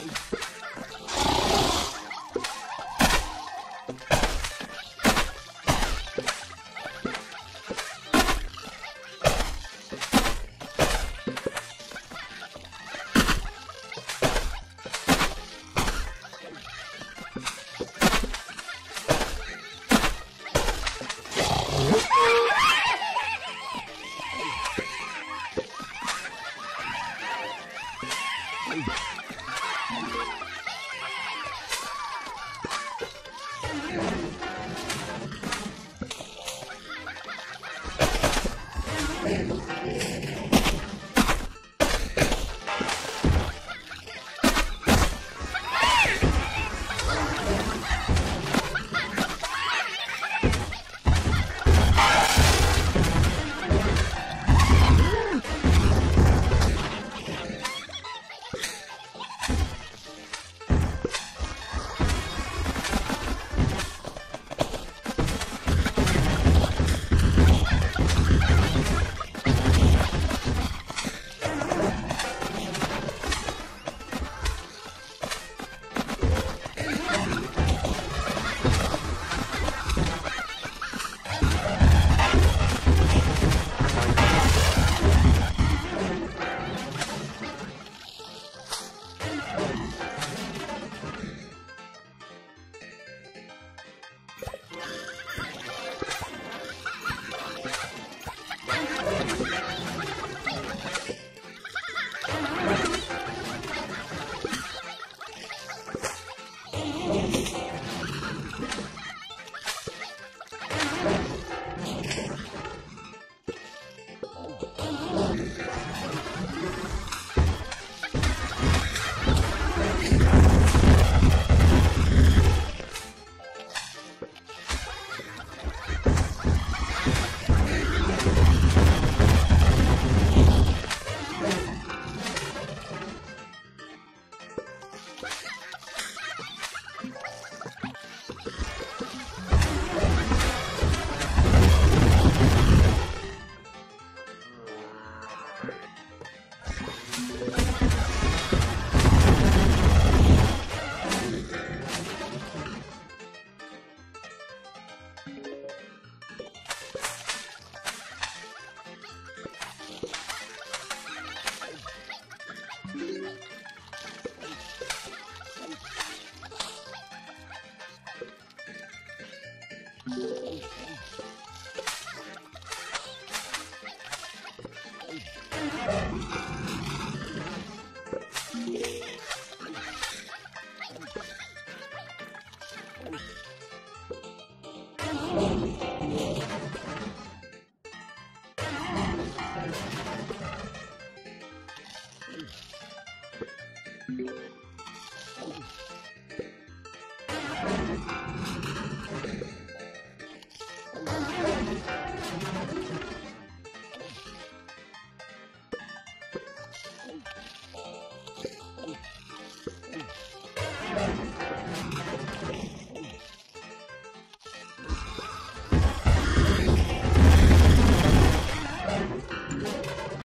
Oh,